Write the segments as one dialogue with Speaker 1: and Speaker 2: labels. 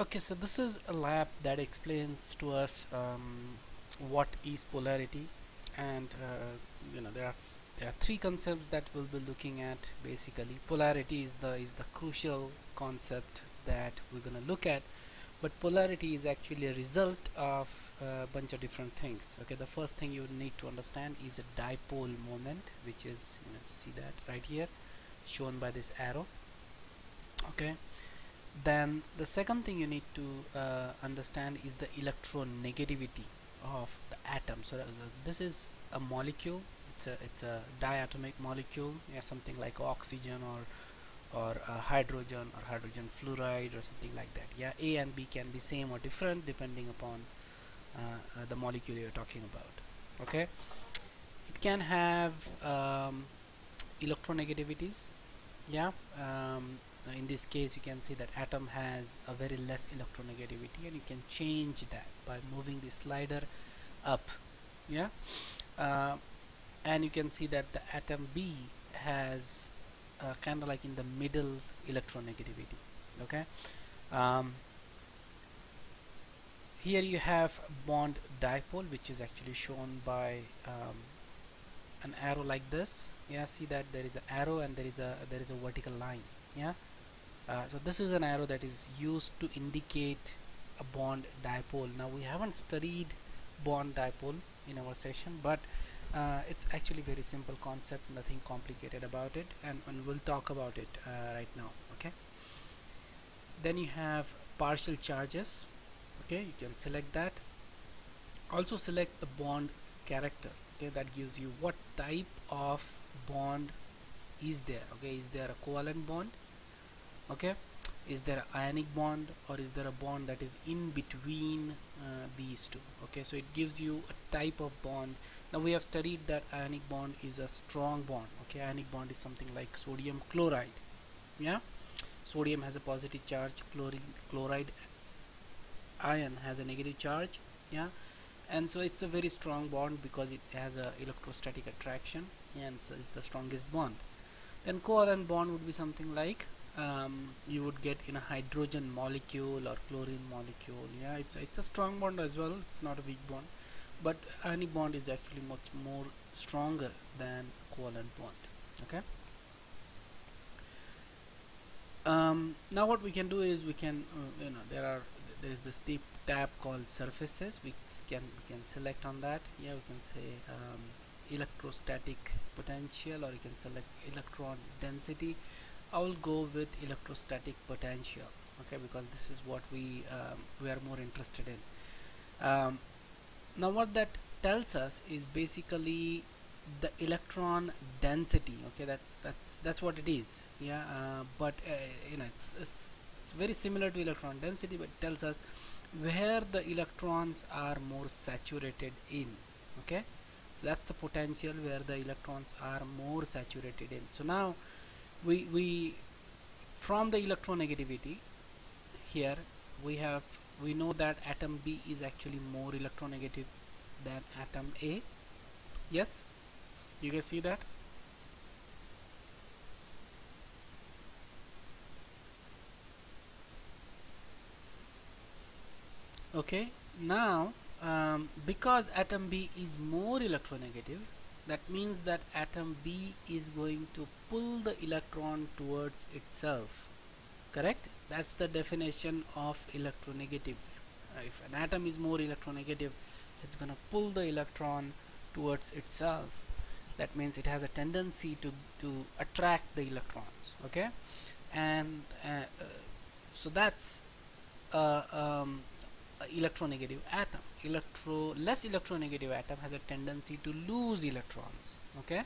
Speaker 1: Okay, so this is a lab that explains to us um, what is polarity and uh, you know there are there are three concepts that we'll be looking at basically. Polarity is the is the crucial concept that we're going to look at but polarity is actually a result of a bunch of different things. Okay the first thing you need to understand is a dipole moment which is you know see that right here shown by this arrow. Okay then the second thing you need to uh, understand is the electronegativity of the atom. So uh, this is a molecule. It's a it's a diatomic molecule. Yeah something like oxygen or or hydrogen or hydrogen fluoride or something like that. Yeah a and b can be same or different depending upon uh, uh, the molecule you're talking about. Okay? It can have um, electronegativities. Yeah um, in this case you can see that atom has a very less electronegativity and you can change that by moving the slider up yeah? Uh, and you can see that the atom B has uh, kind of like in the middle electronegativity okay? Um, here you have bond dipole which is actually shown by um, an arrow like this yeah? See that there is an arrow and there is a there is a vertical line yeah uh, so this is an arrow that is used to indicate a bond dipole. Now we haven't studied bond dipole in our session but uh, it's actually very simple concept nothing complicated about it and, and we'll talk about it uh, right now okay? Then you have partial charges okay? You can select that. Also select the bond character okay? That gives you what type of bond is there okay? Is there a covalent bond okay? Is there an ionic bond or is there a bond that is in between uh, these two? Okay? So it gives you a type of bond. Now we have studied that ionic bond is a strong bond. Okay? Ionic bond is something like sodium chloride. Yeah? Sodium has a positive charge chlorine chloride ion has a negative charge. Yeah? And so it's a very strong bond because it has a electrostatic attraction and so it's the strongest bond. Then covalent bond would be something like um, you would get in a hydrogen molecule or chlorine molecule. Yeah it's it's a strong bond as well. It's not a weak bond. But any bond is actually much more stronger than covalent bond. Okay? Um, now what we can do is we can uh, you know there are there is this deep tab called surfaces. We can we can select on that. Yeah we can say um, electrostatic potential or you can select electron density I will go with electrostatic potential okay because this is what we um, we are more interested in. Um, now what that tells us is basically the electron density okay that's that's that's what it is yeah uh, but uh, you know it's, it's, it's very similar to electron density but it tells us where the electrons are more saturated in okay. So that's the potential where the electrons are more saturated in. So now we we from the electronegativity here we have we know that atom B is actually more electronegative than atom A. Yes? You can see that? Okay. Now um, because atom B is more electronegative that means that atom B is going to pull the electron towards itself. Correct? That's the definition of electronegative. Uh, if an atom is more electronegative it's gonna pull the electron towards itself. That means it has a tendency to to attract the electrons okay? And uh, uh, so that's uh, um, electronegative atom electro less electronegative atom has a tendency to lose electrons okay?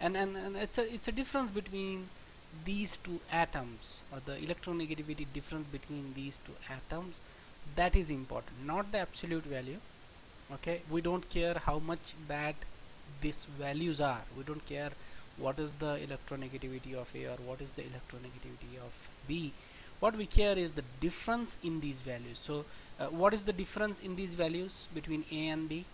Speaker 1: And and, and it's a it's a difference between these two atoms or the electronegativity difference between these two atoms that is important not the absolute value okay? We don't care how much that these values are. We don't care what is the electronegativity of A or what is the electronegativity of B what we care is the difference in these values. So uh, what is the difference in these values between A and B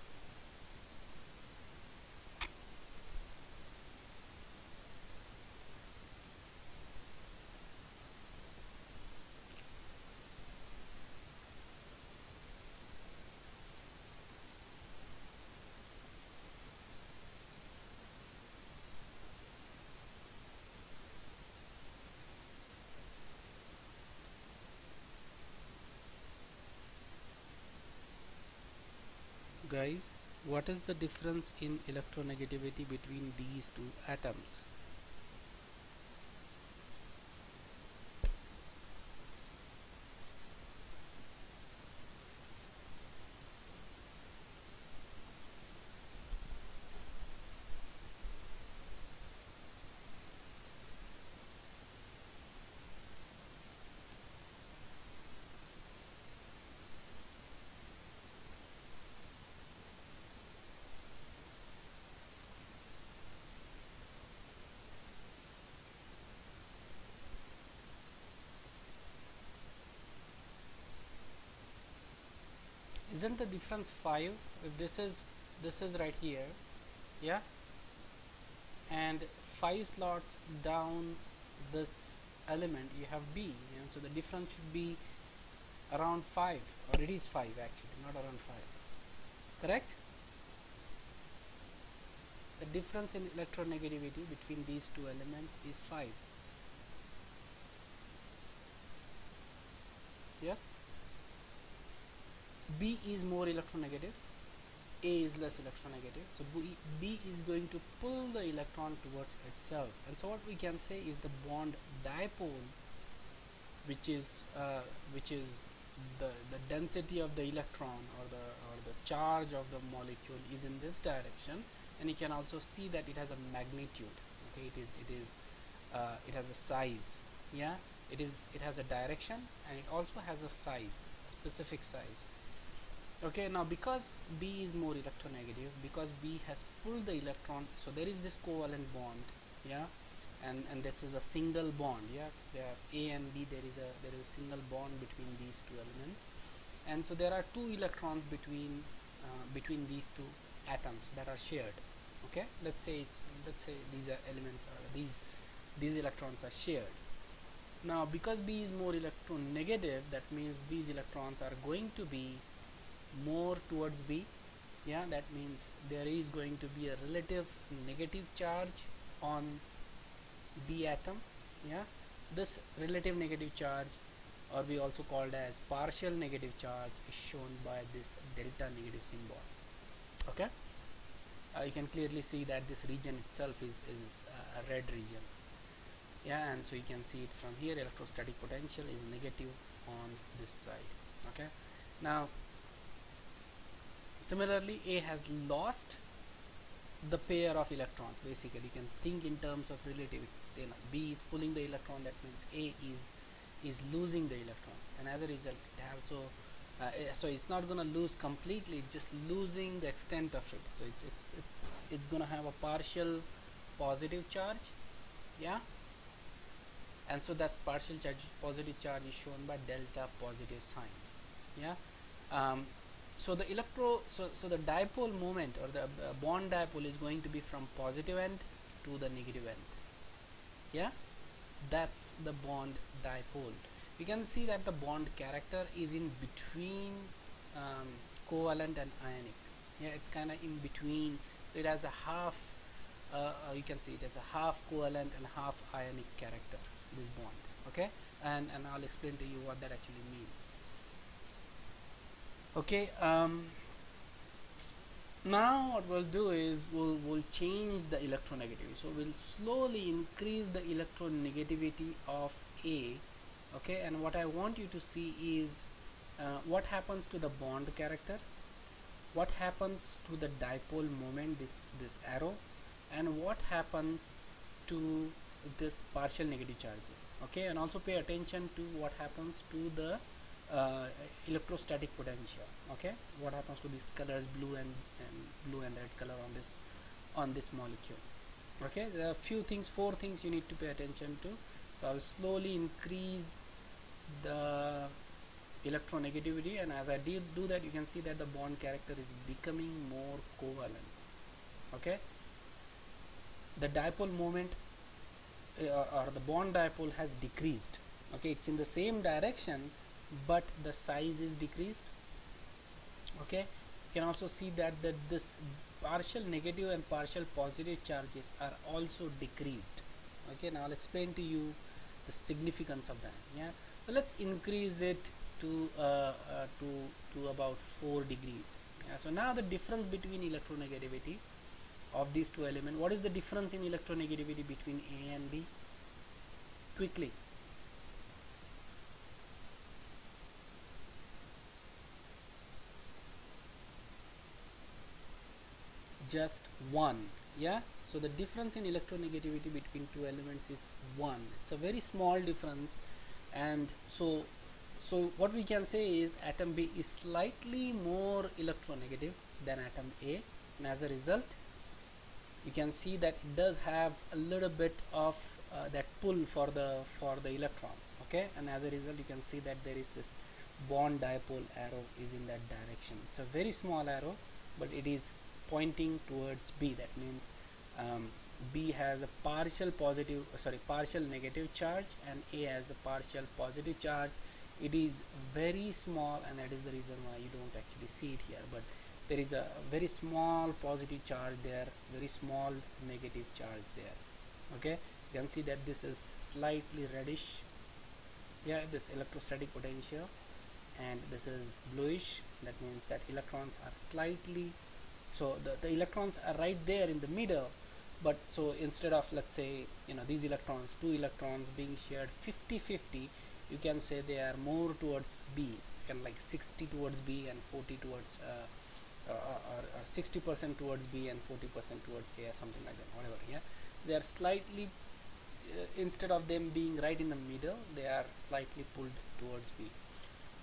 Speaker 1: guys what is the difference in electronegativity between these two atoms isn't the difference 5 if this is this is right here yeah? And 5 slots down this element you have B so the difference should be around 5 or it is 5 actually not around 5 correct? The difference in electronegativity between these two elements is 5 yes B is more electronegative A is less electronegative. So B, B is going to pull the electron towards itself. And so what we can say is the bond dipole which is uh, which is the the density of the electron or the or the charge of the molecule is in this direction. And you can also see that it has a magnitude. Okay it is it is uh, it has a size. Yeah it is it has a direction and it also has a size a specific size okay now because B is more electronegative because B has pulled the electron so there is this covalent bond yeah? And and this is a single bond yeah? There A and B there is a there is a single bond between these two elements. And so there are two electrons between uh, between these two atoms that are shared okay? Let's say it's let's say these are elements are these these electrons are shared. Now because B is more electronegative that means these electrons are going to be more towards B. Yeah that means there is going to be a relative negative charge on B atom. Yeah this relative negative charge or we also called as partial negative charge is shown by this delta negative symbol. Okay? Uh, you can clearly see that this region itself is, is a red region. Yeah and so you can see it from here electrostatic potential is negative on this side. Okay? Now Similarly, A has lost the pair of electrons. Basically, you can think in terms of relativity. Say B is pulling the electron, that means A is is losing the electrons, and as a result, it also uh, so it's not going to lose completely, just losing the extent of it. So it's it's it's, it's going to have a partial positive charge, yeah. And so that partial charge, positive charge is shown by delta positive sign, yeah. Um, so the electro so, so the dipole moment or the uh, bond dipole is going to be from positive end to the negative end. Yeah? That's the bond dipole. You can see that the bond character is in between um, covalent and ionic. Yeah it's kind of in between. So it has a half uh, uh, you can see it has a half covalent and half ionic character this bond. Okay? And and I'll explain to you what that actually means okay um, now what we'll do is we'll, we'll change the electronegativity. So we'll slowly increase the electronegativity of A okay? And what I want you to see is uh, what happens to the bond character? What happens to the dipole moment this this arrow? And what happens to this partial negative charges okay? And also pay attention to what happens to the uh, electrostatic potential okay? What happens to these colors blue and, and blue and red color on this on this molecule okay? There are a few things four things you need to pay attention to. So I'll slowly increase the electronegativity and as I did do that you can see that the bond character is becoming more covalent okay? The dipole moment uh, or the bond dipole has decreased okay? It's in the same direction but the size is decreased. Okay? You can also see that that this partial negative and partial positive charges are also decreased. Okay? Now I'll explain to you the significance of that. Yeah? So let's increase it to uh, uh, to to about 4 degrees. Yeah, so now the difference between electronegativity of these two elements what is the difference in electronegativity between A and B? Quickly just one yeah? So the difference in electronegativity between two elements is one. It's a very small difference. And so so what we can say is atom B is slightly more electronegative than atom A. And as a result you can see that it does have a little bit of uh, that pull for the for the electrons okay? And as a result you can see that there is this bond dipole arrow is in that direction. It's a very small arrow but it is pointing towards B. That means um, B has a partial positive uh, sorry partial negative charge and A has a partial positive charge. It is very small and that is the reason why you don't actually see it here. But there is a very small positive charge there very small negative charge there. Okay? You can see that this is slightly reddish. Yeah this electrostatic potential and this is bluish. That means that electrons are slightly so the, the electrons are right there in the middle. But so instead of let's say you know these electrons two electrons being shared 50 50 you can say they are more towards B. You can like 60 towards B and 40 towards uh, uh, or 60% towards B and 40% towards A or something like that whatever yeah? So they are slightly uh, instead of them being right in the middle they are slightly pulled towards B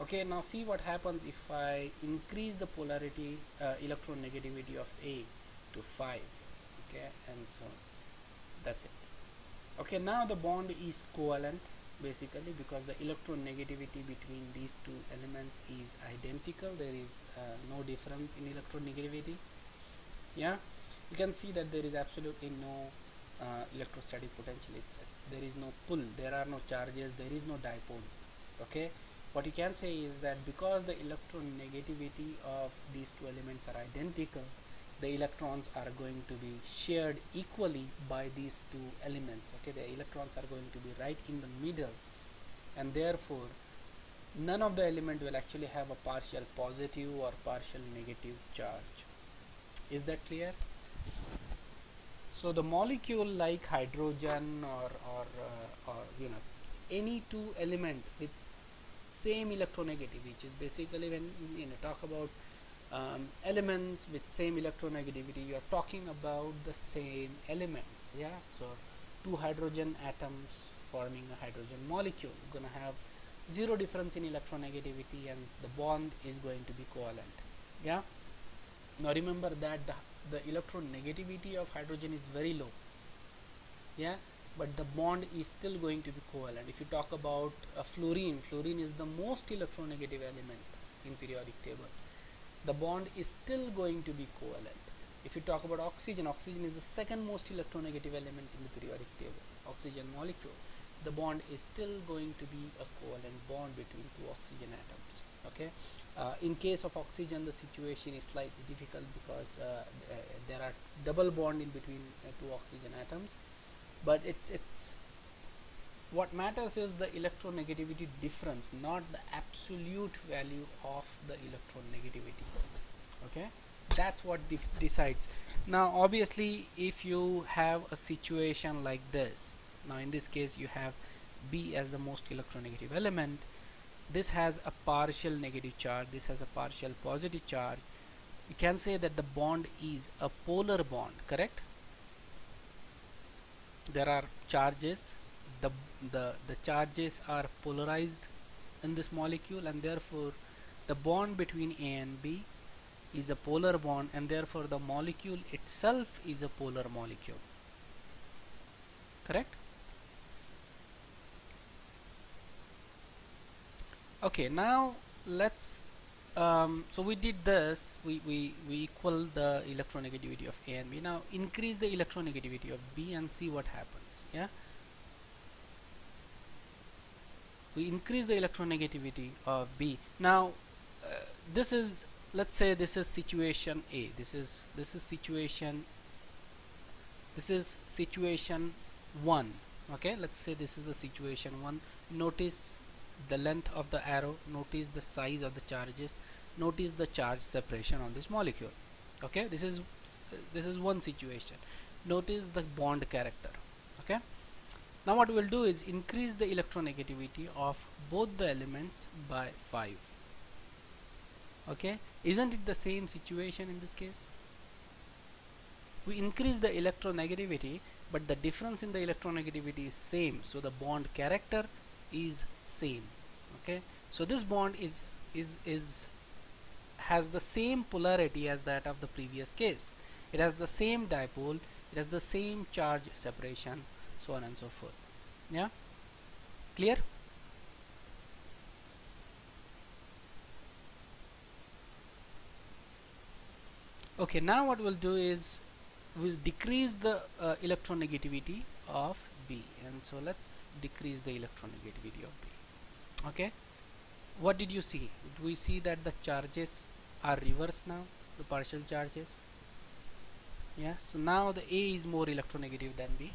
Speaker 1: okay now see what happens if I increase the polarity uh, electronegativity of A to 5 okay and so that's it. Okay now the bond is covalent basically because the electronegativity between these two elements is identical. There is uh, no difference in electronegativity. Yeah? You can see that there is absolutely no uh, electrostatic potential it's, there is no pull. There are no charges. There is no dipole. Okay what you can say is that because the electronegativity of these two elements are identical the electrons are going to be shared equally by these two elements okay? The electrons are going to be right in the middle and therefore none of the element will actually have a partial positive or partial negative charge. Is that clear? So the molecule like hydrogen or or, uh, or you know any two element with same electronegativity which is basically when you know talk about um, elements with same electronegativity you are talking about the same elements yeah? So two hydrogen atoms forming a hydrogen molecule gonna have zero difference in electronegativity and the bond is going to be covalent yeah? Now remember that the, the electronegativity of hydrogen is very low yeah but the bond is still going to be covalent. If you talk about uh, fluorine fluorine is the most electronegative element in periodic table. The bond is still going to be covalent. If you talk about oxygen oxygen is the second most electronegative element in the periodic table oxygen molecule. The bond is still going to be a covalent bond between two oxygen atoms okay? Uh, in case of oxygen the situation is slightly difficult because uh, uh, there are double bond in between uh, two oxygen atoms but it's it's what matters is the electronegativity difference not the absolute value of the electronegativity. Okay? That's what decides. Now obviously if you have a situation like this now in this case you have B as the most electronegative element. This has a partial negative charge. This has a partial positive charge. You can say that the bond is a polar bond correct there are charges. The, the the charges are polarized in this molecule and therefore the bond between A and B is a polar bond and therefore the molecule itself is a polar molecule. Correct? Okay now let's um, so we did this we, we, we equal the electronegativity of A and B. Now increase the electronegativity of B and see what happens? Yeah? We increase the electronegativity of B. Now uh, this is let's say this is situation A. This is this is situation this is situation 1 okay? Let's say this is a situation 1 notice the length of the arrow notice the size of the charges notice the charge separation on this molecule. Okay? This is this is one situation. Notice the bond character. Okay? Now what we'll do is increase the electronegativity of both the elements by 5 okay? Isn't it the same situation in this case? We increase the electronegativity but the difference in the electronegativity is same. So the bond character is same okay? So this bond is is is has the same polarity as that of the previous case. It has the same dipole it has the same charge separation so on and so forth. Yeah? Clear? Okay now what we'll do is we'll decrease the uh, electronegativity of B. And so let's decrease the electronegativity of B. Okay? What did you see? We see that the charges are reversed now? The partial charges? Yeah? So now the A is more electronegative than B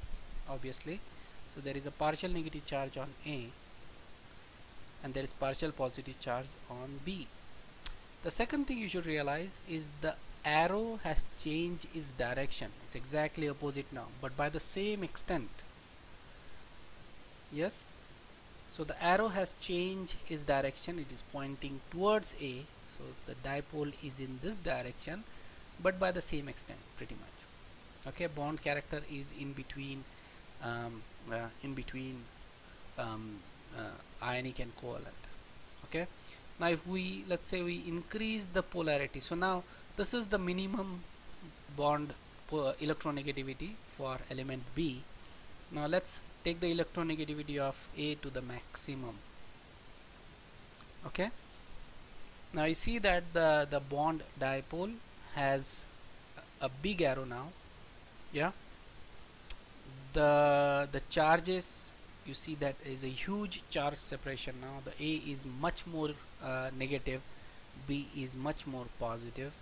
Speaker 1: obviously. So there is a partial negative charge on A and there is partial positive charge on B. The second thing you should realize is the arrow has changed its direction. It's exactly opposite now but by the same extent yes? So the arrow has changed its direction. It is pointing towards A. So the dipole is in this direction but by the same extent pretty much. Okay? Bond character is in between um, uh, in between um, uh, ionic and covalent. Okay? Now if we let's say we increase the polarity. So now this is the minimum bond electronegativity for element B. Now let's take the electronegativity of A to the maximum. Okay? Now you see that the the bond dipole has a big arrow now. Yeah? The the charges you see that is a huge charge separation now. The A is much more uh, negative. B is much more positive.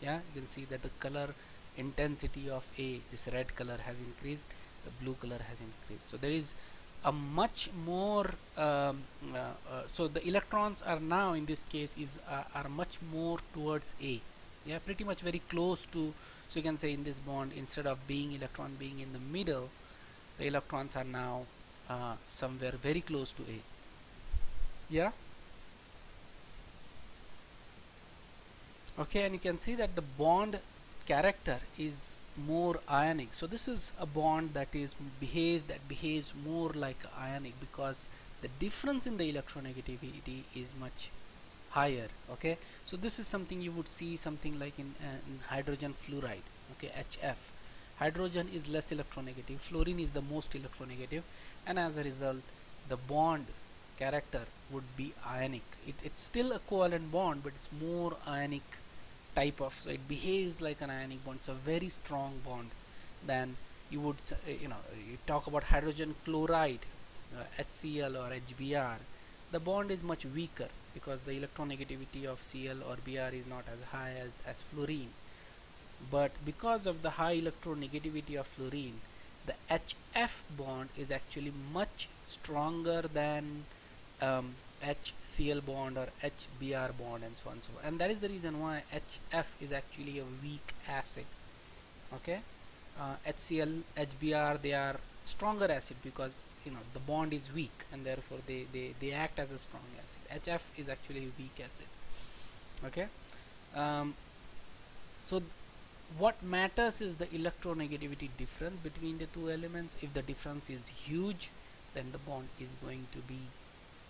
Speaker 1: Yeah? You can see that the color intensity of A this red color has increased the blue color has increased. So there is a much more um, uh, uh, so the electrons are now in this case is uh, are much more towards A. Yeah pretty much very close to so you can say in this bond instead of being electron being in the middle the electrons are now uh, somewhere very close to A. Yeah? Okay and you can see that the bond character is more ionic so this is a bond that is behave that behaves more like ionic because the difference in the electronegativity is much higher okay? So this is something you would see something like in, uh, in hydrogen fluoride okay HF hydrogen is less electronegative fluorine is the most electronegative and as a result the bond character would be ionic. It, it's still a covalent bond but it's more ionic type of so it behaves like an ionic bond. It's a very strong bond than you would you know you talk about hydrogen chloride uh, HCl or HBr the bond is much weaker because the electronegativity of Cl or Br is not as high as, as fluorine. But because of the high electronegativity of fluorine the HF bond is actually much stronger than um, HCl bond or HBr bond and so on and so on and that is the reason why HF is actually a weak acid okay? Uh, HCl HBr they are stronger acid because you know the bond is weak and therefore they, they, they act as a strong acid. HF is actually a weak acid okay? Um, so what matters is the electronegativity difference between the two elements. If the difference is huge then the bond is going to be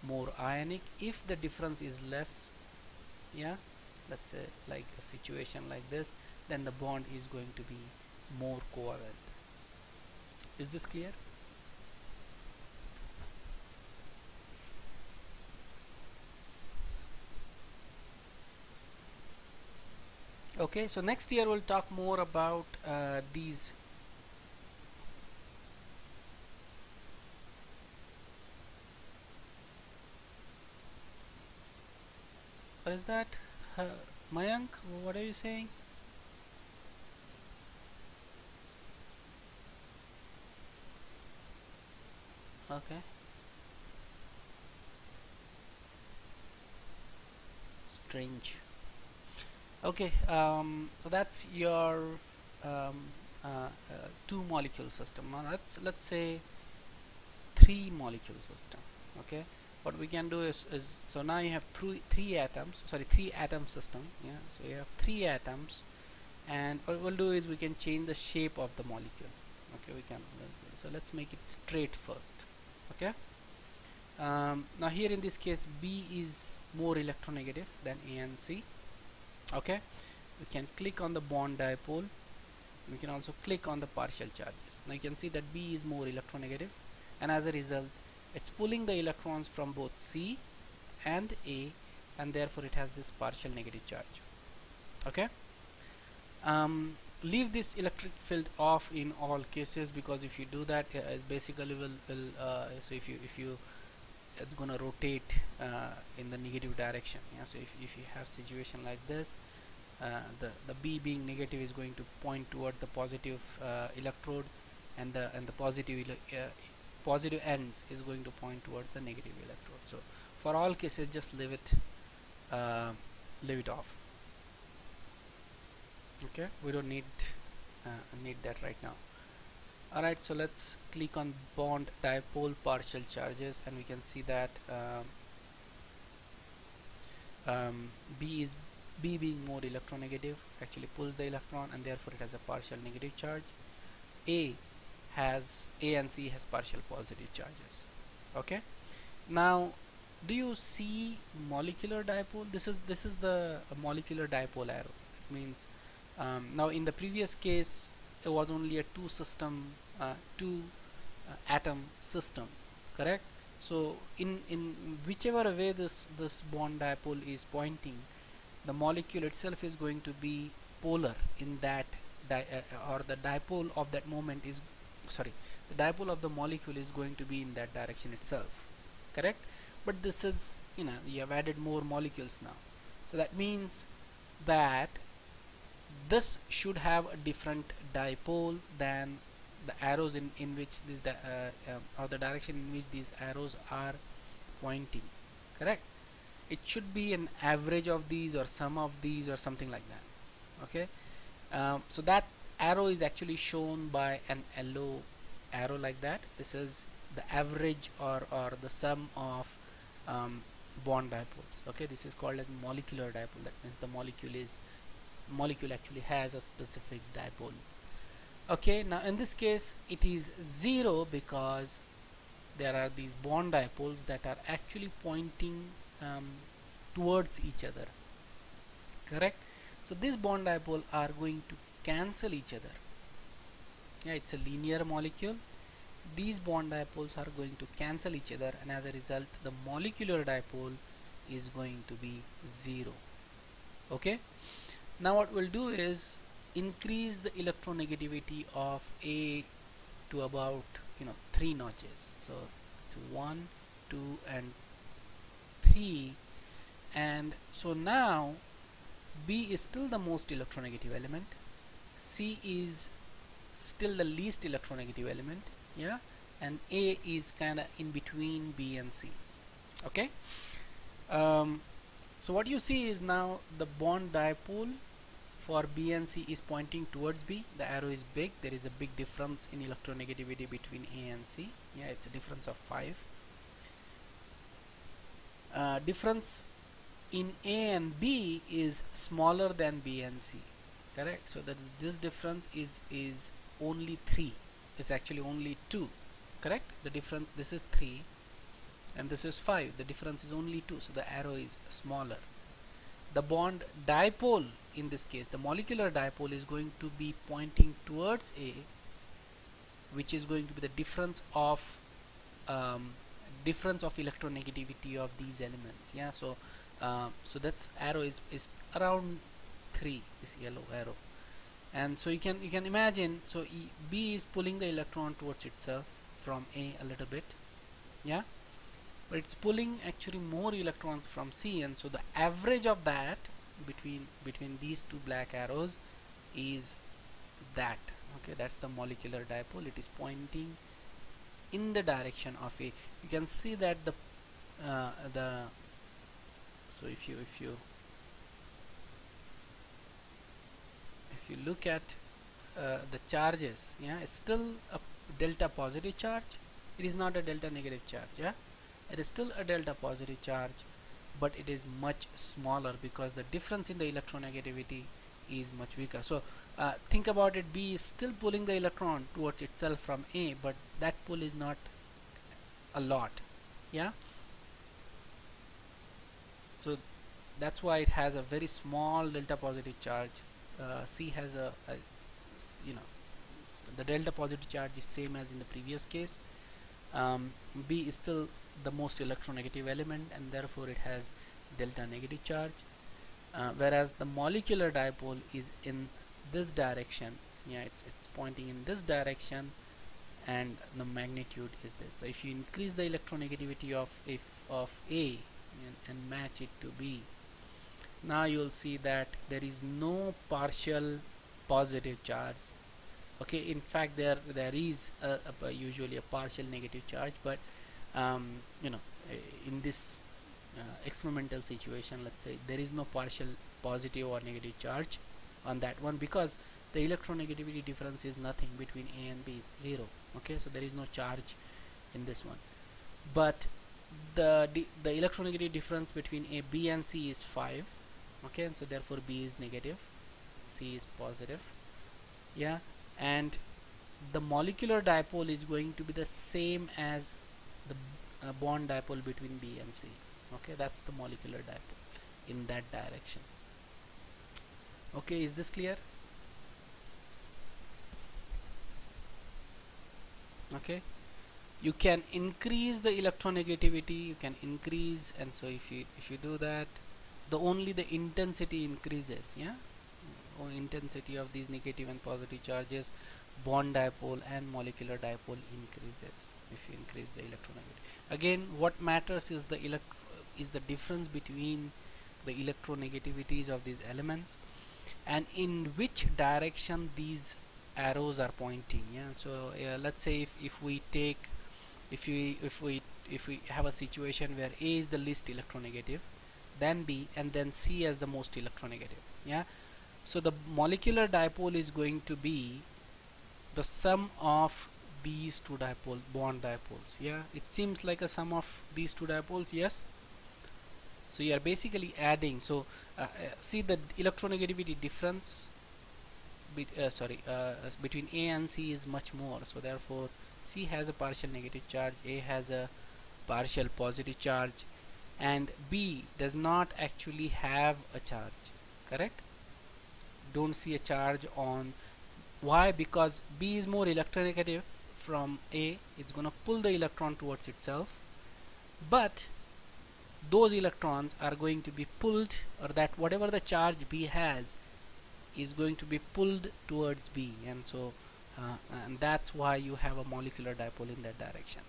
Speaker 1: more ionic. If the difference is less yeah let's say like a situation like this then the bond is going to be more covalent. Is this clear? Okay so next year we'll talk more about uh, these what is that? Uh, Mayank what are you saying? Okay. Strange. Okay um, so that's your um, uh, uh, two molecule system. Now let's let's say three molecule system okay what we can do is, is so now you have three three atoms sorry three atom system yeah so you have three atoms and what we'll do is we can change the shape of the molecule okay we can so let's make it straight first okay? Um, now here in this case B is more electronegative than A and C okay? We can click on the bond dipole we can also click on the partial charges. Now you can see that B is more electronegative and as a result it's pulling the electrons from both C and A and therefore it has this partial negative charge. Okay? Um, leave this electric field off in all cases because if you do that uh, basically will, will uh, so if you if you it's gonna rotate uh, in the negative direction. Yeah so if, if you have situation like this uh, the the B being negative is going to point toward the positive uh, electrode and the and the positive uh, positive ends is going to point towards the negative electrode. So for all cases just leave it leave it off. Okay? We don't need uh, need that right now. Alright so let's click on bond dipole partial charges and we can see that um, um, B is B being more electronegative actually pulls the electron and therefore it has a partial negative charge. A has A and C has partial positive charges. Okay? Now do you see molecular dipole? This is this is the molecular dipole arrow. It means um, now in the previous case it was only a two system uh, two uh, atom system. Correct? So in in whichever way this this bond dipole is pointing the molecule itself is going to be polar in that uh, or the dipole of that moment is sorry the dipole of the molecule is going to be in that direction itself correct? But this is you know you have added more molecules now. So that means that this should have a different dipole than the arrows in, in which this uh, uh, or the direction in which these arrows are pointing correct? It should be an average of these or sum of these or something like that okay? Um, so that arrow is actually shown by an yellow arrow like that. This is the average or, or the sum of um, bond dipoles. Okay this is called as molecular dipole. That means the molecule is molecule actually has a specific dipole. Okay now in this case it is zero because there are these bond dipoles that are actually pointing um, towards each other. Correct? So this bond dipole are going to cancel each other. Yeah it's a linear molecule. These bond dipoles are going to cancel each other and as a result the molecular dipole is going to be zero. Okay? Now what we'll do is increase the electronegativity of A to about you know three notches. So it's one two and three. And so now B is still the most electronegative element C is still the least electronegative element yeah and A is kind of in between B and C okay? Um, so what you see is now the bond dipole for B and C is pointing towards B. The arrow is big. There is a big difference in electronegativity between A and C. Yeah it's a difference of 5 uh, difference in A and B is smaller than B and C correct? So that this difference is is only 3 is actually only 2 correct? The difference this is 3 and this is 5 the difference is only 2 so the arrow is smaller. The bond dipole in this case the molecular dipole is going to be pointing towards A which is going to be the difference of um, difference of electronegativity of these elements. Yeah so uh, so that's arrow is, is around 3 this yellow arrow. And so you can you can imagine so e, B is pulling the electron towards itself from A a little bit yeah? But it's pulling actually more electrons from C and so the average of that between between these two black arrows is that okay? That's the molecular dipole. It is pointing in the direction of A. You can see that the uh, the so if you if you you look at uh, the charges yeah it's still a delta positive charge. It is not a delta negative charge yeah. It is still a delta positive charge but it is much smaller because the difference in the electronegativity is much weaker. So uh, think about it. B is still pulling the electron towards itself from A but that pull is not a lot yeah. So that's why it has a very small delta positive charge uh, C has a, a you know the delta positive charge is same as in the previous case. Um, B is still the most electronegative element and therefore it has delta negative charge. Uh, whereas the molecular dipole is in this direction. Yeah it's it's pointing in this direction and the magnitude is this. So if you increase the electronegativity of if of A and, and match it to B now you'll see that there is no partial positive charge. Okay in fact there there is a, a, usually a partial negative charge but um, you know in this uh, experimental situation let's say there is no partial positive or negative charge on that one because the electronegativity difference is nothing between A and B is zero. Okay so there is no charge in this one. But the the electronegativity difference between A B and C is 5 okay and so therefore B is negative C is positive. Yeah and the molecular dipole is going to be the same as the uh, bond dipole between B and C. Okay that's the molecular dipole in that direction. Okay is this clear? Okay you can increase the electronegativity you can increase and so if you if you do that the only the intensity increases yeah? Or intensity of these negative and positive charges bond dipole and molecular dipole increases if you increase the electronegativity. Again what matters is the elect is the difference between the electronegativities of these elements and in which direction these arrows are pointing yeah? So uh, let's say if, if we take if we if we if we have a situation where A is the least electronegative then B and then C as the most electronegative yeah? So the molecular dipole is going to be the sum of these two dipole bond dipoles yeah? It seems like a sum of these two dipoles yes? So you are basically adding so uh, uh, see the electronegativity difference? Be, uh, sorry uh, between A and C is much more so therefore C has a partial negative charge A has a partial positive charge and B does not actually have a charge correct? Don't see a charge on why? Because B is more electronegative from A it's gonna pull the electron towards itself but those electrons are going to be pulled or that whatever the charge B has is going to be pulled towards B and so uh, and that's why you have a molecular dipole in that direction.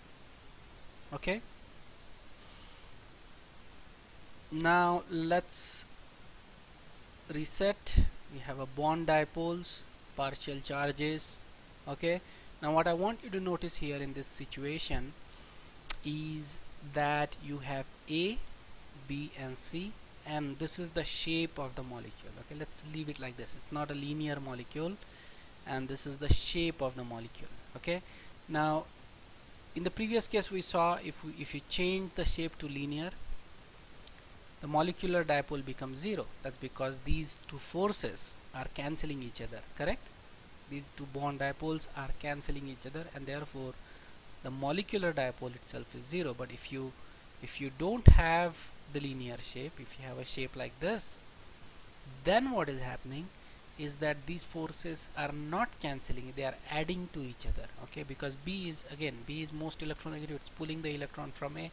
Speaker 1: Okay now let's reset. We have a bond dipoles partial charges. Okay? Now what I want you to notice here in this situation is that you have A B and C and this is the shape of the molecule. Okay? Let's leave it like this. It's not a linear molecule and this is the shape of the molecule. Okay? Now in the previous case we saw if we, if you change the shape to linear the molecular dipole becomes zero. That's because these two forces are cancelling each other correct? These two bond dipoles are cancelling each other and therefore the molecular dipole itself is zero. But if you if you don't have the linear shape if you have a shape like this then what is happening is that these forces are not cancelling they are adding to each other okay? Because B is again B is most electronegative it's pulling the electron from A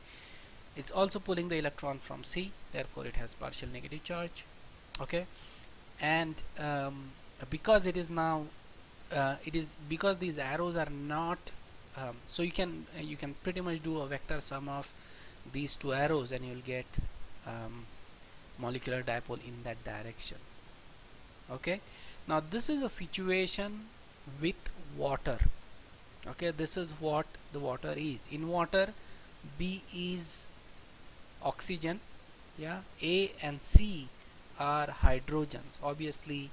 Speaker 1: it's also pulling the electron from C therefore it has partial negative charge okay? And um, because it is now uh, it is because these arrows are not um, so you can uh, you can pretty much do a vector sum of these two arrows and you'll get um, molecular dipole in that direction okay? Now this is a situation with water okay? This is what the water is. In water B is oxygen yeah A and C are hydrogens. Obviously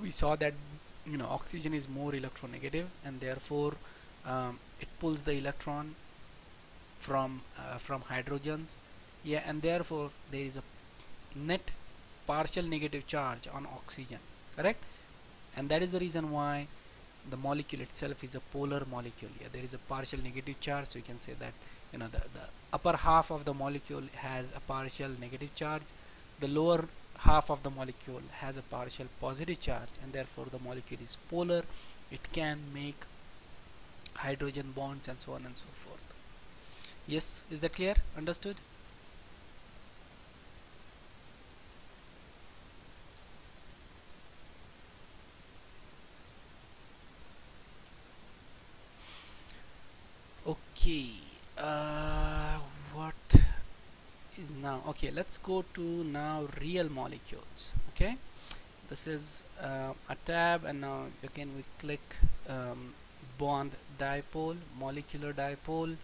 Speaker 1: we saw that you know oxygen is more electronegative and therefore um, it pulls the electron from uh, from hydrogens. Yeah and therefore there is a net partial negative charge on oxygen correct? And that is the reason why the molecule itself is a polar molecule. Yeah there is a partial negative charge so you can say that you know the, the upper half of the molecule has a partial negative charge. The lower half of the molecule has a partial positive charge and therefore the molecule is polar. It can make hydrogen bonds and so on and so forth. Yes is that clear? Understood? Okay uh, what is now okay let's go to now real molecules okay? This is uh, a tab and now again we click um, bond dipole molecular dipole.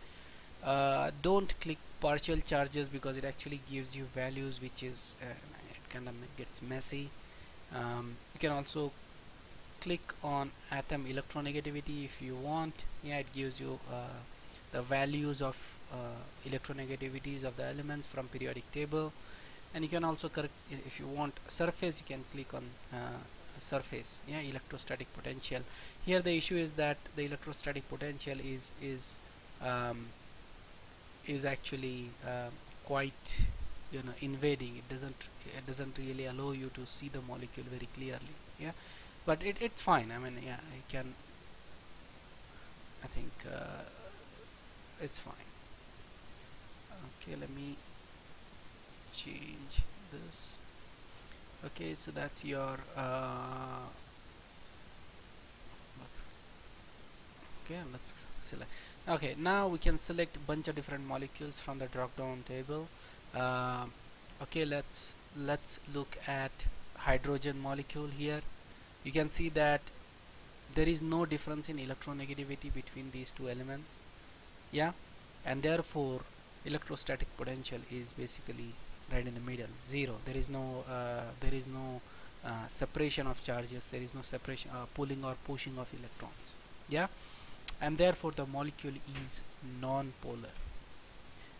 Speaker 1: Uh, don't click partial charges because it actually gives you values which is uh, it kind of gets messy. Um, you can also click on atom electronegativity if you want. Yeah it gives you uh, the values of uh, electronegativities of the elements from periodic table. And you can also correct if you want surface you can click on uh, surface yeah electrostatic potential. Here the issue is that the electrostatic potential is is um, is actually uh, quite you know invading. It doesn't it doesn't really allow you to see the molecule very clearly yeah. But it, it's fine. I mean yeah I can I think uh, it's fine. Okay let me change this. Okay so that's your uh, let's okay let's select. Okay now we can select a bunch of different molecules from the drop down table. Uh, okay let's let's look at hydrogen molecule here. You can see that there is no difference in electronegativity between these two elements yeah. And therefore electrostatic potential is basically right in the middle zero. There is no uh, there is no uh, separation of charges. There is no separation uh, pulling or pushing of electrons. Yeah. And therefore the molecule is non-polar.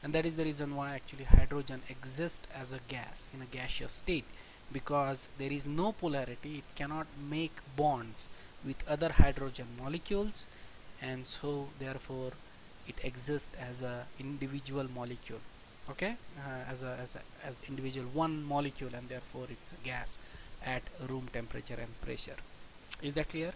Speaker 1: And that is the reason why actually hydrogen exists as a gas in a gaseous state. Because there is no polarity. It cannot make bonds with other hydrogen molecules. And so therefore it exists as a individual molecule okay? Uh, as a as a, as individual one molecule and therefore it's a gas at room temperature and pressure. Is that clear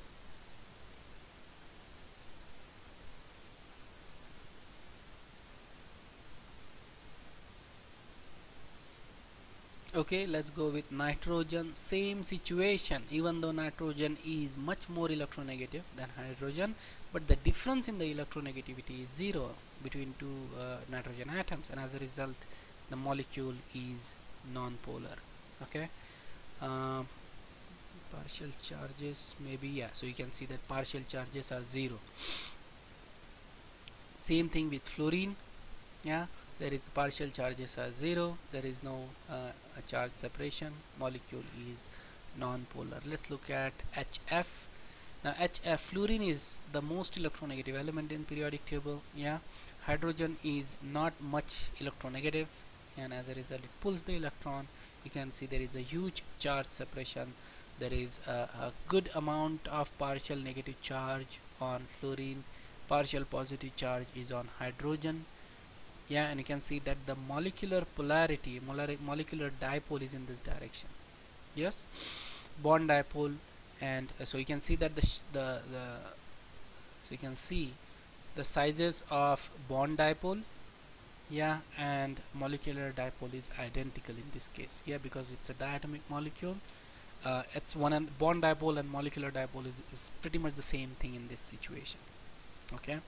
Speaker 1: okay let's go with nitrogen. Same situation even though nitrogen is much more electronegative than hydrogen but the difference in the electronegativity is zero between two uh, nitrogen atoms and as a result the molecule is non-polar okay? Uh, partial charges maybe yeah so you can see that partial charges are zero. Same thing with fluorine yeah? There is partial charges are zero there is no uh, charge separation molecule is non-polar. Let's look at HF now HF fluorine is the most electronegative element in periodic table yeah. Hydrogen is not much electronegative and as a result it pulls the electron. You can see there is a huge charge separation. There is a, a good amount of partial negative charge on fluorine. Partial positive charge is on hydrogen yeah and you can see that the molecular polarity molecular dipole is in this direction. Yes? Bond dipole and uh, so you can see that the, the the so you can see the sizes of bond dipole yeah and molecular dipole is identical in this case. Yeah because it's a diatomic molecule uh, it's one and bond dipole and molecular dipole is, is pretty much the same thing in this situation. Okay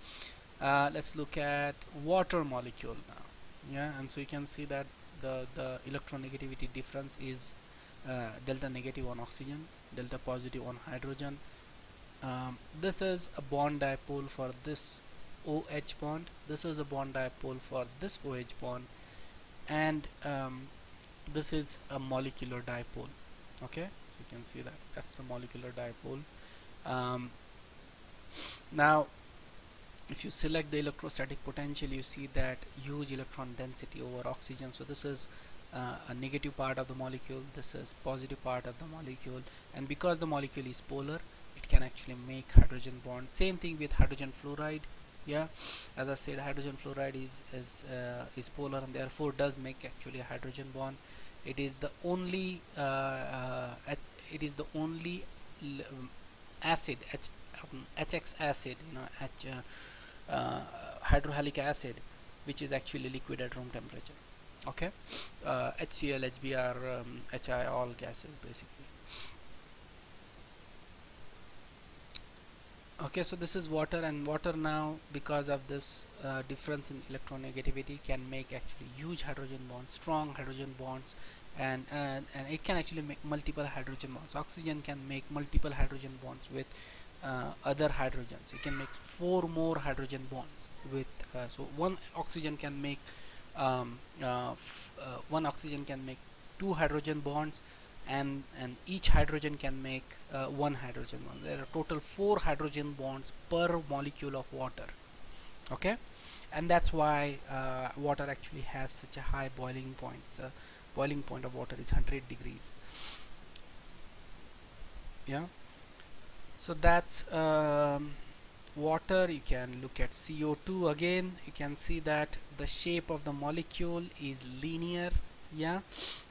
Speaker 1: uh, let's look at water molecule now. Yeah and so you can see that the the electronegativity difference is uh, delta negative on oxygen delta positive on hydrogen. Um, this is a bond dipole for this OH bond. This is a bond dipole for this OH bond. And um, this is a molecular dipole. Okay? So you can see that that's a molecular dipole. Um, now if you select the electrostatic potential you see that huge electron density over oxygen. So this is uh, a negative part of the molecule this is positive part of the molecule. And because the molecule is polar it can actually make hydrogen bond. Same thing with hydrogen fluoride yeah. As I said hydrogen fluoride is is uh, is polar and therefore does make actually a hydrogen bond. It is the only uh, uh it is the only um, acid H, um, HX acid you know H, uh, uh, hydrohalic acid which is actually liquid at room temperature. Okay. HCl HBr um, HI all gases basically. Okay so this is water and water now because of this uh, difference in electronegativity can make actually huge hydrogen bonds strong hydrogen bonds and, and and it can actually make multiple hydrogen bonds. Oxygen can make multiple hydrogen bonds with uh, other hydrogens. It can make four more hydrogen bonds with uh, so one oxygen can make um, uh, uh, one oxygen can make two hydrogen bonds and and each hydrogen can make uh, one hydrogen bond. There are total four hydrogen bonds per molecule of water. Okay? And that's why water actually has such a high boiling point so boiling point of water is 100 degrees. Yeah so that's um, water. You can look at CO2 again. You can see that the shape of the molecule is linear yeah?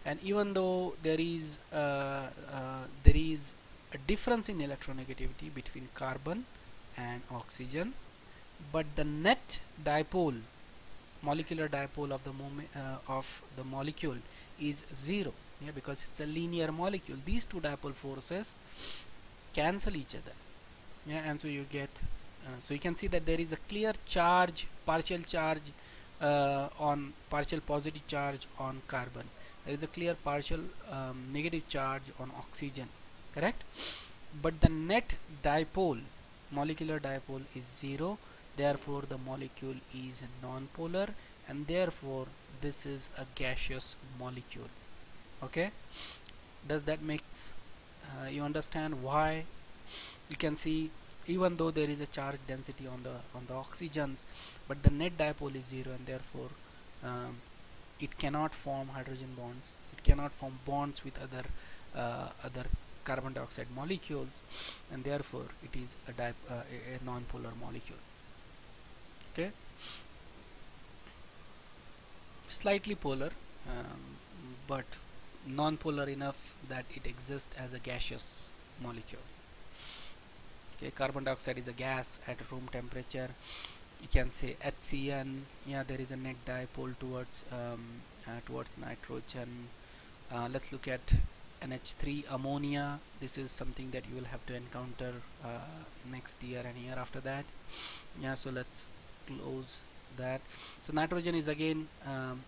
Speaker 1: And even though there is uh, uh, there is a difference in electronegativity between carbon and oxygen but the net dipole molecular dipole of the moment uh, of the molecule is zero yeah? Because it's a linear molecule. These two dipole forces cancel each other. Yeah and so you get uh, so you can see that there is a clear charge partial charge uh, on partial positive charge on carbon. There is a clear partial um, negative charge on oxygen correct? But the net dipole molecular dipole is zero therefore the molecule is non-polar and therefore this is a gaseous molecule. Okay? Does that make uh, you understand why? You can see even though there is a charge density on the on the oxygens but the net dipole is zero and therefore um, it cannot form hydrogen bonds. It cannot form bonds with other uh, other carbon dioxide molecules and therefore it is a, uh, a, a non-polar molecule. Okay? Slightly polar um, but non-polar enough that it exists as a gaseous molecule. Okay carbon dioxide is a gas at room temperature. You can say HCN yeah there is a net dipole towards um, uh, towards nitrogen. Uh, let's look at NH3 ammonia. This is something that you will have to encounter uh, next year and year after that. Yeah so let's close that. So nitrogen is again um,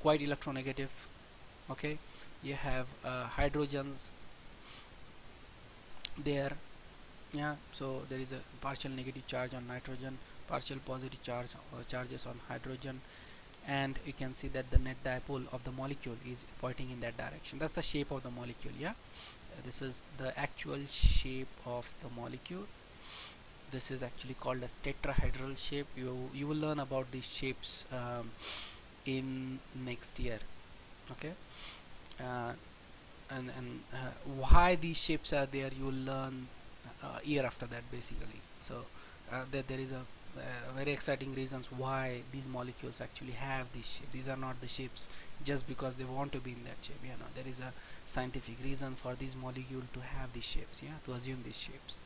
Speaker 1: quite electronegative. Okay you have uh, hydrogens there. Yeah so there is a partial negative charge on nitrogen partial positive charge or uh, charges on hydrogen. And you can see that the net dipole of the molecule is pointing in that direction. That's the shape of the molecule yeah? Uh, this is the actual shape of the molecule. This is actually called as tetrahedral shape. You you will learn about these shapes um, in next year okay uh, and and uh, why these shapes are there you will learn uh, year after that basically. So uh, there, there is a very exciting reasons why these molecules actually have these shapes. These are not the shapes just because they want to be in that shape you know. There is a scientific reason for these molecule to have these shapes yeah to assume these shapes.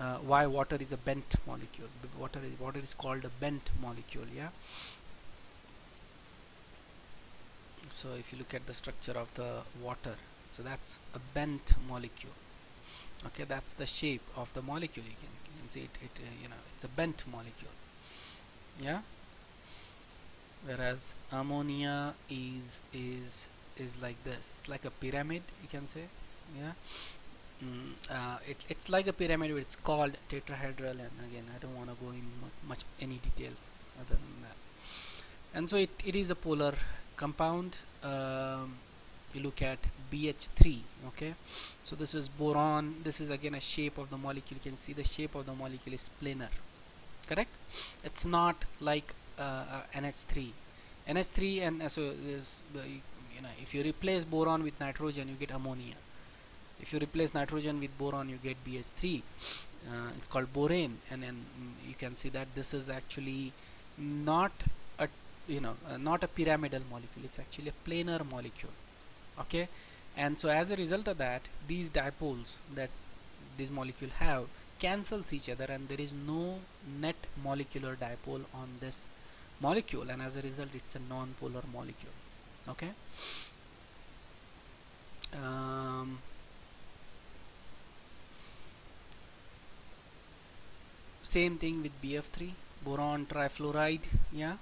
Speaker 1: Uh, why water is a bent molecule. Water is water is called a bent molecule yeah so if you look at the structure of the water so that's a bent molecule. Okay that's the shape of the molecule. You can, you can see it, it uh, you know it's a bent molecule. Yeah? Whereas ammonia is is is like this. It's like a pyramid you can say. Yeah? Mm, uh, it, it's like a pyramid it's called tetrahedral and again I don't want to go in much any detail other than that. And so it, it is a polar compound um, you look at BH3 okay? So this is boron this is again a shape of the molecule. You can see the shape of the molecule is planar correct? It's not like uh, uh, NH3 NH3 and uh, so is uh, you know if you replace boron with nitrogen you get ammonia. If you replace nitrogen with boron you get BH3 uh, it's called borane. And then mm, you can see that this is actually not you know uh, not a pyramidal molecule it's actually a planar molecule okay? And so as a result of that these dipoles that this molecule have cancels each other and there is no net molecular dipole on this molecule and as a result it's a non-polar molecule okay? Um, same thing with BF3 boron trifluoride yeah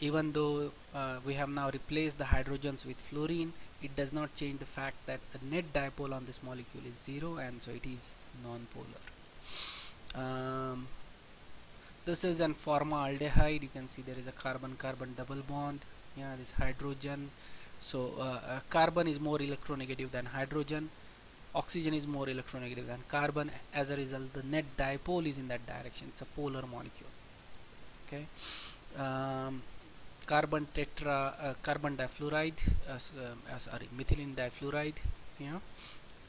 Speaker 1: even though uh, we have now replaced the hydrogens with fluorine it does not change the fact that the net dipole on this molecule is zero and so it is non-polar. Um, this is an formaldehyde. You can see there is a carbon carbon double bond. Yeah this hydrogen. So uh, uh, carbon is more electronegative than hydrogen. Oxygen is more electronegative than carbon. As a result the net dipole is in that direction. It's a polar molecule. Okay? Um, carbon tetra uh, carbon difluoride uh, sorry methylene difluoride yeah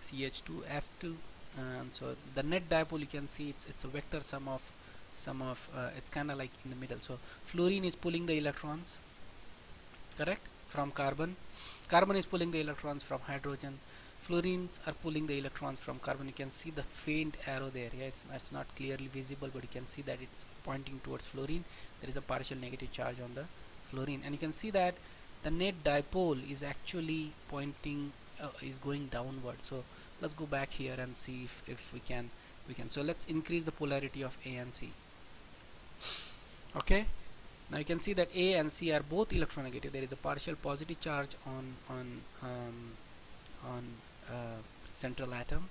Speaker 1: CH2F2 and so the net dipole you can see it's it's a vector sum of sum of uh, it's kind of like in the middle. So fluorine is pulling the electrons correct from carbon. Carbon is pulling the electrons from hydrogen. Fluorines are pulling the electrons from carbon. You can see the faint arrow there. Yeah it's, it's not clearly visible but you can see that it's pointing towards fluorine. There is a partial negative charge on the fluorine. And you can see that the net dipole is actually pointing uh, is going downward. So let's go back here and see if, if we can we can. So let's increase the polarity of A and C. Okay? Now you can see that A and C are both electronegative. There is a partial positive charge on on um, on uh, central atom.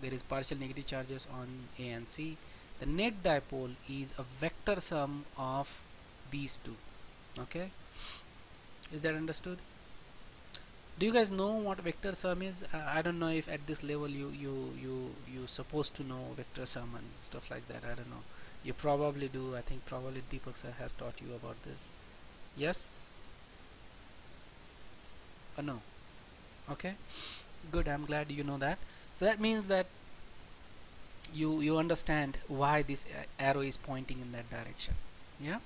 Speaker 1: There is partial negative charges on A and C. The net dipole is a vector sum of these two okay? Is that understood? Do you guys know what vector sum is? Uh, I don't know if at this level you you you you supposed to know vector sum and stuff like that. I don't know. You probably do. I think probably Deepak sir has taught you about this. Yes? Or no? Okay. Good. I'm glad you know that. So that means that you you understand why this arrow is pointing in that direction. Yeah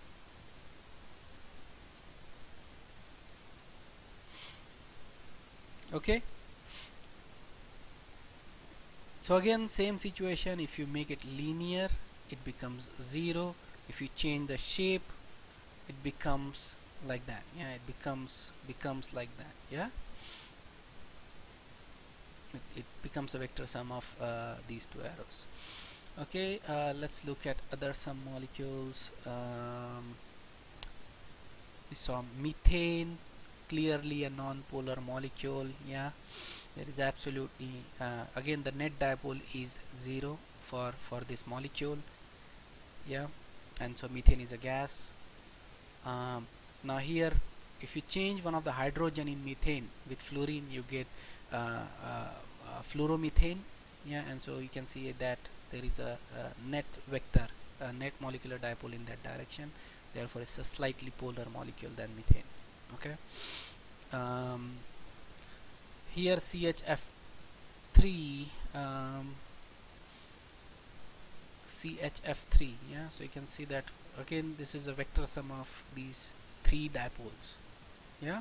Speaker 1: okay? So again same situation. If you make it linear it becomes 0 if you change the shape it becomes like that. Yeah it becomes becomes like that. Yeah? It, it becomes a vector sum of uh, these two arrows. Okay uh, let's look at other some molecules. Um, we saw methane clearly a non-polar molecule yeah? There is absolutely uh, again the net dipole is zero for for this molecule yeah? And so methane is a gas. Um, now here if you change one of the hydrogen in methane with fluorine you get uh, uh, uh fluoromethane yeah? And so you can see that there is a, a net vector a net molecular dipole in that direction. Therefore it's a slightly polar molecule than methane okay. Um, here CHF3 um, CHF3 yeah so you can see that again this is a vector sum of these three dipoles yeah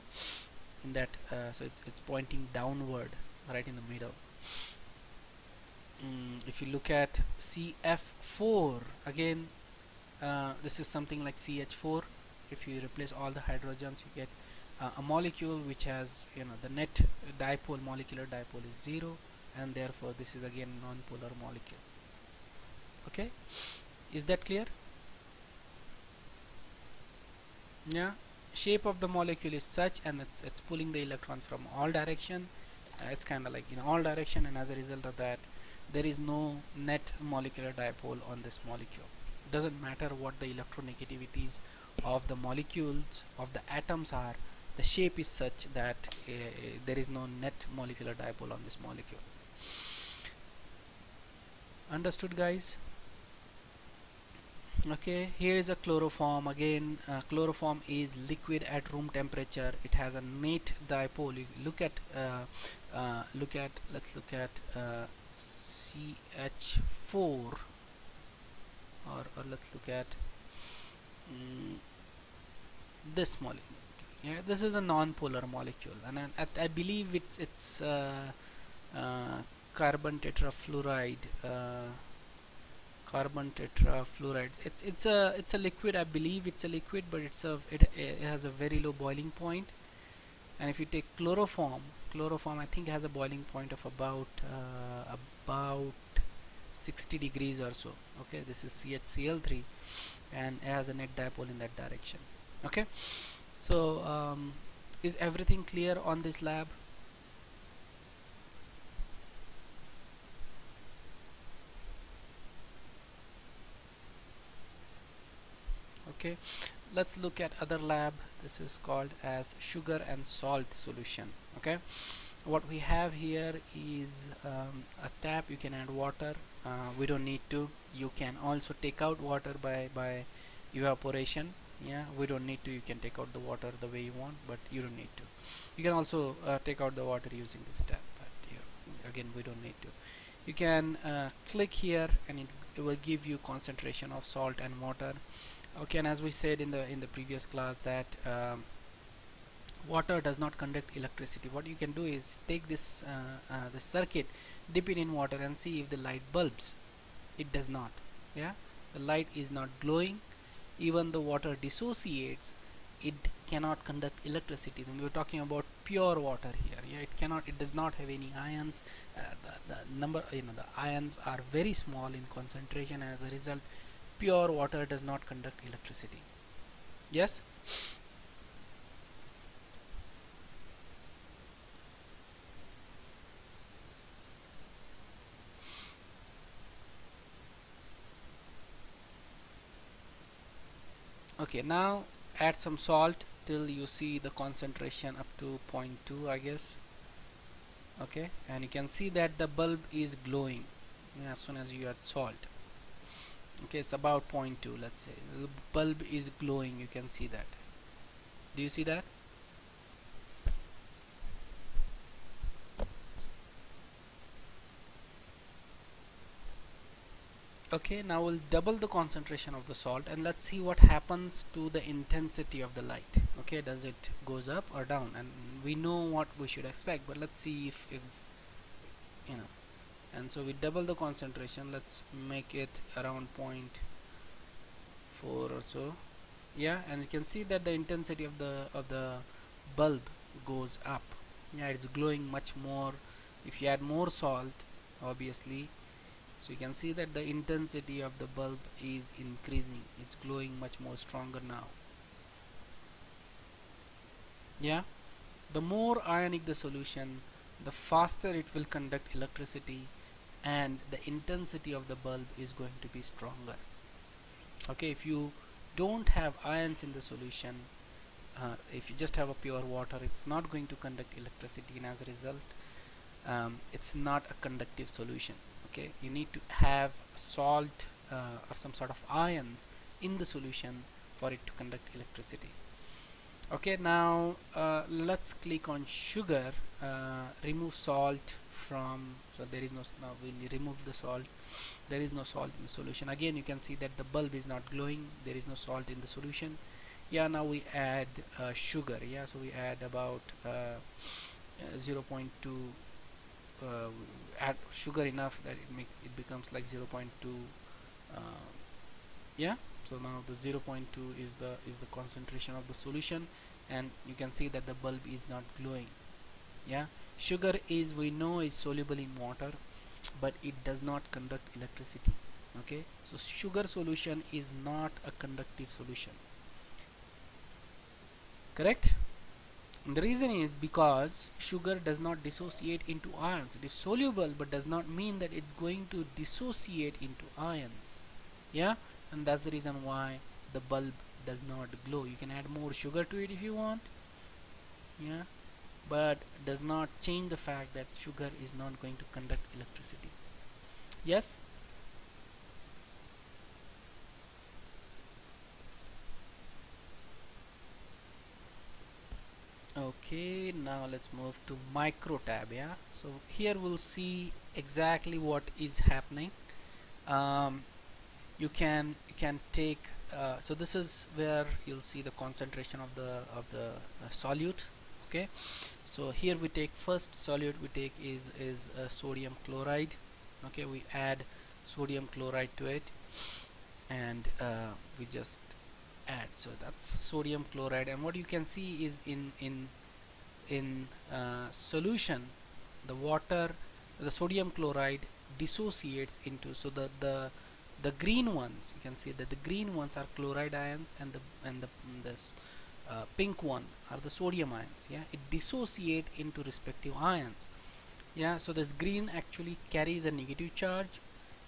Speaker 1: in that uh, so it's, it's pointing downward right in the middle. Mm, if you look at CF4 again uh, this is something like CH4 if you replace all the hydrogens you get uh, a molecule which has you know the net dipole molecular dipole is zero and therefore this is again non-polar molecule. Okay? Is that clear? Yeah. Shape of the molecule is such and it's, it's pulling the electrons from all direction. Uh, it's kind of like in all direction and as a result of that there is no net molecular dipole on this molecule. Doesn't matter what the electronegativities of the molecules of the atoms are the shape is such that uh, there is no net molecular dipole on this molecule. Understood guys? Okay here is a chloroform. Again uh, chloroform is liquid at room temperature. It has a net dipole. You look at uh, uh, look at let's look at uh, CH4 or, or let's look at mm, this molecule yeah this is a non-polar molecule and I, I, believe it's it's uh, uh, carbon tetrafluoride carbon tetrafluorides it's it's a it's a liquid I believe it's a liquid but it's a it, it has a very low boiling point. point and if you take chloroform chloroform I think has a boiling point of about uh, about 60 degrees or so. Okay this is CHCl3 and it has a net dipole in that direction. Okay so um, is everything clear on this lab? Okay. Let's look at other lab. This is called as sugar and salt solution. Okay. What we have here is um, a tap. You can add water. Uh, we don't need to. You can also take out water by by evaporation yeah we don't need to. You can take out the water the way you want but you don't need to. You can also uh, take out the water using this tap but again we don't need to. You can uh, click here and it, it will give you concentration of salt and water. Okay and as we said in the in the previous class that um, water does not conduct electricity. What you can do is take this uh, uh, the circuit dip it in water and see if the light bulbs. It does not. Yeah? The light is not glowing even the water dissociates it cannot conduct electricity. Then we're talking about pure water here yeah it cannot it does not have any ions. Uh, the, the number you know the ions are very small in concentration. As a result pure water does not conduct electricity. Yes okay now add some salt till you see the concentration up to 0.2 I guess. Okay and you can see that the bulb is glowing as soon as you add salt. Okay it's about 0.2 let's say. The bulb is glowing you can see that. Do you see that okay now we'll double the concentration of the salt and let's see what happens to the intensity of the light. Okay does it goes up or down? And we know what we should expect but let's see if, if you know. And so we double the concentration. Let's make it around 0.4 or so. Yeah and you can see that the intensity of the of the bulb goes up. Yeah it's glowing much more. If you add more salt obviously so you can see that the intensity of the bulb is increasing. It's glowing much more stronger now. Yeah? The more ionic the solution the faster it will conduct electricity and the intensity of the bulb is going to be stronger. Okay if you don't have ions in the solution uh, if you just have a pure water it's not going to conduct electricity and as a result um, it's not a conductive solution okay you need to have salt uh, or some sort of ions in the solution for it to conduct electricity. Okay now uh, let's click on sugar uh, remove salt from so there is no now we remove the salt. There is no salt in the solution. Again you can see that the bulb is not glowing. There is no salt in the solution. Yeah now we add uh, sugar. Yeah so we add about uh, uh 0.2 uh, add sugar enough that it makes it becomes like 0.2 uh, yeah. So now the 0.2 is the is the concentration of the solution and you can see that the bulb is not glowing yeah. Sugar is we know is soluble in water but it does not conduct electricity okay. So sugar solution is not a conductive solution correct the reason is because sugar does not dissociate into ions. It is soluble but does not mean that it's going to dissociate into ions. Yeah? And that's the reason why the bulb does not glow. You can add more sugar to it if you want. Yeah? But does not change the fact that sugar is not going to conduct electricity. Yes okay now let's move to micro tab yeah? So here we'll see exactly what is happening. Um, you can you can take uh, so this is where you'll see the concentration of the of the uh, solute okay? So here we take first solute we take is is uh, sodium chloride okay? We add sodium chloride to it and uh, we just add. So that's sodium chloride and what you can see is in in in uh, solution the water the sodium chloride dissociates into so the the the green ones you can see that the green ones are chloride ions and the and the this uh, pink one are the sodium ions yeah? It dissociate into respective ions yeah? So this green actually carries a negative charge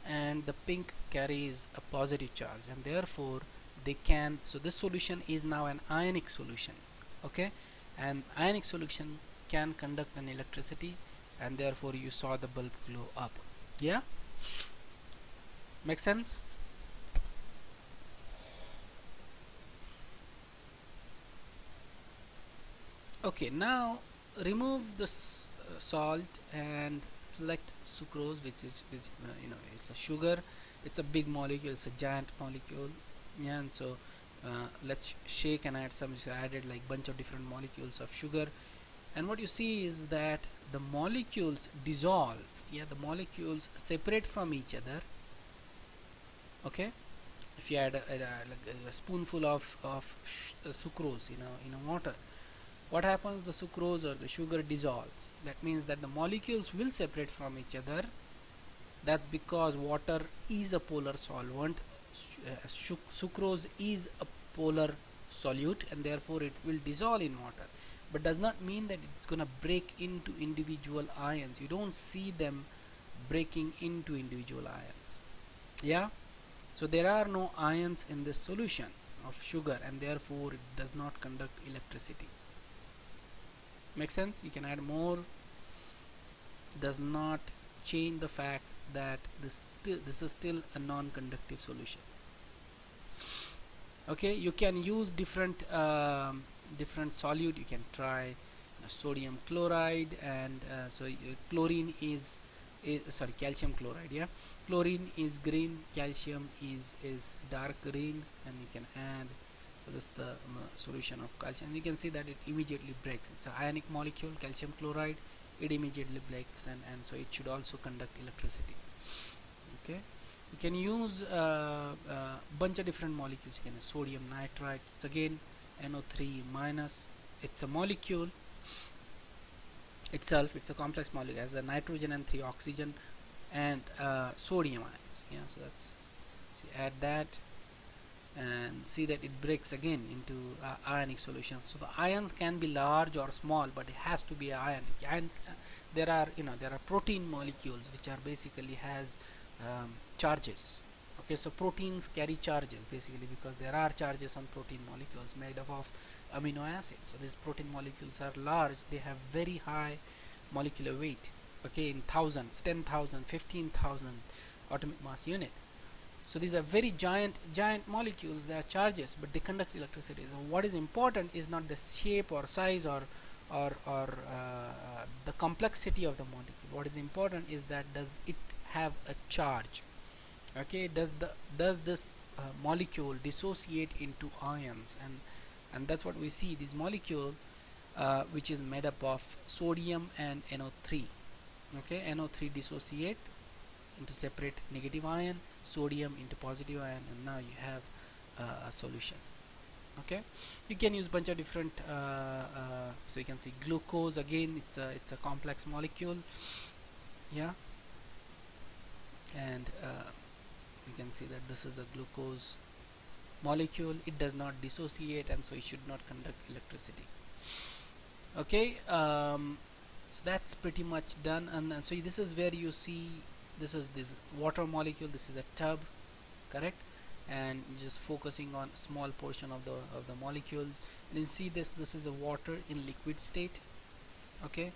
Speaker 1: and the pink carries a positive charge and therefore they can so this solution is now an ionic solution okay and ionic solution can conduct an electricity and therefore you saw the bulb glow up. Yeah? Make sense? Okay now remove the uh, salt and select sucrose which is which, uh, you know it's a sugar. It's a big molecule it's a giant molecule. Yeah and so uh, let's shake and add some so added like bunch of different molecules of sugar. And what you see is that the molecules dissolve. Yeah the molecules separate from each other. Okay? If you add a, a, a, a spoonful of, of uh, sucrose in a, in a water what happens? The sucrose or the sugar dissolves. That means that the molecules will separate from each other. That's because water is a polar solvent Uh, sucrose is a polar solute and therefore it will dissolve in water. But does not mean that it's gonna break into individual ions. You don't see them breaking into individual ions. Yeah? So there are no ions in this solution of sugar and therefore it does not conduct electricity. Make sense? You can add more. Does not change the fact that this this is still a non-conductive solution. Okay you can use different um, different solute. You can try sodium chloride and uh, so uh, chlorine is, is sorry calcium chloride yeah? Chlorine is green calcium is is dark green and you can add so this is the um, solution of calcium. And you can see that it immediately breaks. It's an ionic molecule calcium chloride. It immediately breaks and and so it should also conduct electricity okay? You can use a uh, uh, bunch of different molecules. Can sodium nitrite it's again NO3 minus. It's a molecule itself it's a complex molecule. Has a nitrogen and three oxygen and uh, sodium ions. Yeah so that's so add that and see that it breaks again into uh, ionic solution. So the ions can be large or small but it has to be ionic. And uh, there are you know there are protein molecules which are basically has um, charges. Okay so proteins carry charges basically because there are charges on protein molecules made up of amino acids. So these protein molecules are large they have very high molecular weight okay in thousands 10,000 15,000 atomic mass unit. So these are very giant giant molecules they are charges but they conduct electricity. So what is important is not the shape or size or or, or uh, the complexity of the molecule. What is important is that does it have a charge. Okay does the does this uh, molecule dissociate into ions? And and that's what we see this molecule uh, which is made up of sodium and NO3 okay NO3 dissociate into separate negative ion sodium into positive ion and now you have uh, a solution. Okay you can use bunch of different uh, uh, so you can see glucose again it's a it's a complex molecule. Yeah and uh, you can see that this is a glucose molecule. It does not dissociate and so it should not conduct electricity. Okay um, so that's pretty much done. And, and so this is where you see this is this water molecule. This is a tub correct? And just focusing on a small portion of the of the molecule. And you see this this is a water in liquid state. Okay?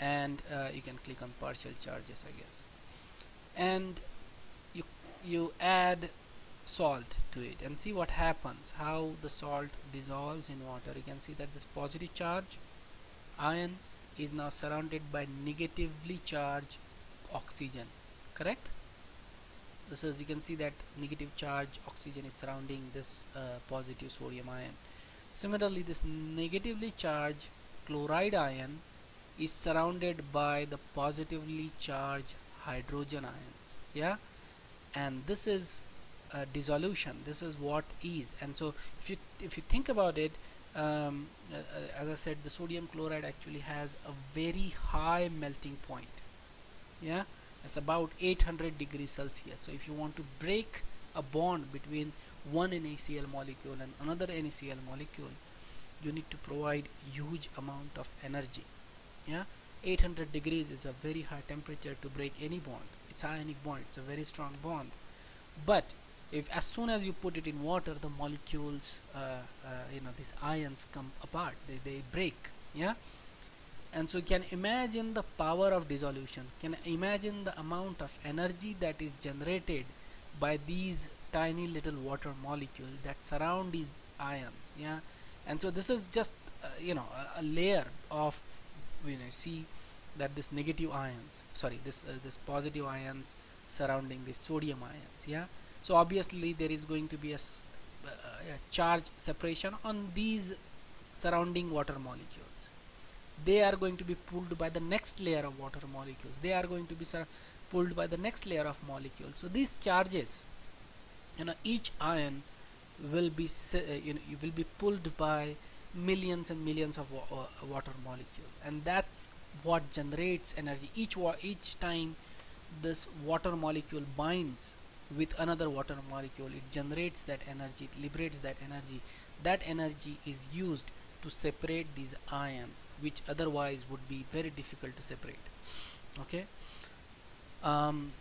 Speaker 1: And uh, you can click on partial charges I guess and you you add salt to it and see what happens how the salt dissolves in water. You can see that this positive charge ion is now surrounded by negatively charged oxygen correct? This is you can see that negative charge oxygen is surrounding this uh, positive sodium ion. Similarly this negatively charged chloride ion is surrounded by the positively charged hydrogen ions yeah? And this is uh, dissolution. This is what is. And so if you if you think about it um, uh, as I said the sodium chloride actually has a very high melting point yeah? It's about 800 degrees Celsius. So if you want to break a bond between one NaCl molecule and another NaCl molecule you need to provide huge amount of energy yeah 800 degrees is a very high temperature to break any bond. It's ionic bond. It's a very strong bond. But if as soon as you put it in water the molecules uh, uh, you know these ions come apart. They, they break yeah? And so you can imagine the power of dissolution. Can imagine the amount of energy that is generated by these tiny little water molecules that surround these ions yeah? And so this is just uh, you know a, a, layer of you know see that this negative ions sorry this uh, this positive ions surrounding the sodium ions yeah? So obviously there is going to be a, uh, a charge separation on these surrounding water molecules. They are going to be pulled by the next layer of water molecules. They are going to be pulled by the next layer of molecules. So these charges you know each ion will be uh, you know you will be pulled by millions and millions of wa uh, water molecules. And that's what generates energy. Each each time this water molecule binds with another water molecule it generates that energy it liberates that energy. That energy is used to separate these ions which otherwise would be very difficult to separate. Okay? Um,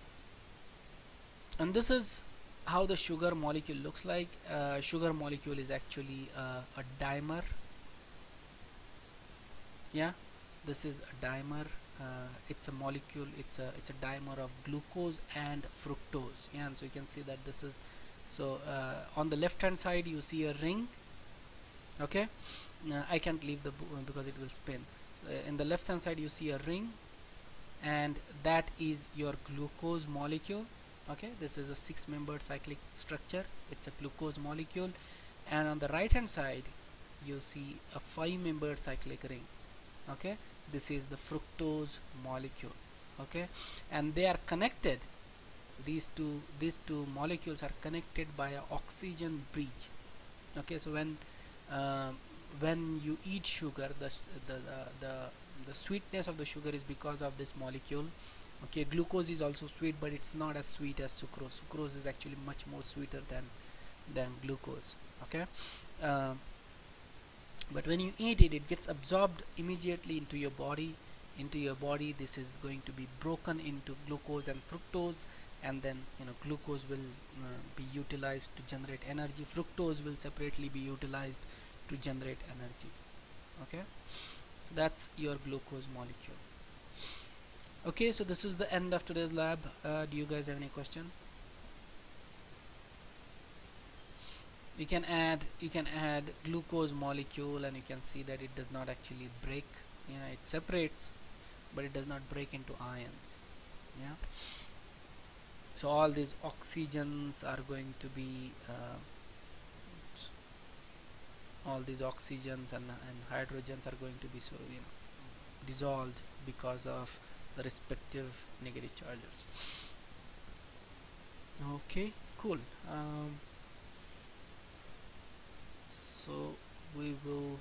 Speaker 1: and this is how the sugar molecule looks like. Uh, sugar molecule is actually uh, a dimer yeah this is a dimer uh, it's a molecule it's a it's a dimer of glucose and fructose. Yeah and so you can see that this is so uh, on the left hand side you see a ring okay? Uh, I can't leave the book because it will spin. So in the left hand side you see a ring and that is your glucose molecule okay? This is a six membered cyclic structure it's a glucose molecule. And on the right hand side you see a five membered cyclic ring okay? This is the fructose molecule. Okay? And they are connected. These two these two molecules are connected by an oxygen bridge. Okay? So when uh, when you eat sugar the, the, the, the, the sweetness of the sugar is because of this molecule. Okay? Glucose is also sweet but it's not as sweet as sucrose. Sucrose is actually much more sweeter than than glucose. Okay? Uh, but when you eat it it gets absorbed immediately into your body. Into your body this is going to be broken into glucose and fructose and then you know glucose will uh, be utilized to generate energy. Fructose will separately be utilized to generate energy. Okay? So that's your glucose molecule. Okay so this is the end of today's lab. Uh, do you guys have any question you can add you can add glucose molecule and you can see that it does not actually break you know it separates but it does not break into ions yeah. So all these oxygens are going to be uh, all these oxygens and, and hydrogens are going to be so you know dissolved because of the respective negative charges. Okay cool. Um, so we will